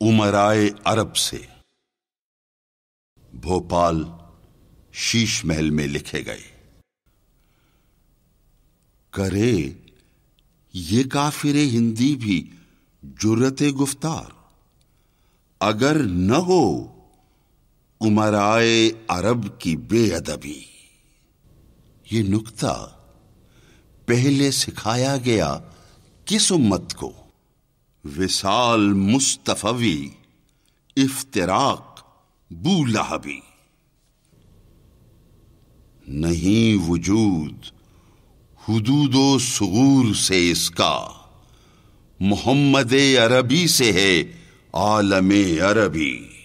उमराए अरब से। भोपाल शीश महल में लिखे गए। करे, ये काफिरे हिंदी भी जुरत गुफ्तार। अगर न हो, उमराए अरब की बेअदबी। ये नुक्ता पहले सिखाया गया किस उम्मत को? विसाल मुस्तफवी, इफ्तराक बूलहबी। नहीं वजूद, हुदूदो सुगूर से इसका। मोहम्मद अरबी से है, आलम अरबी।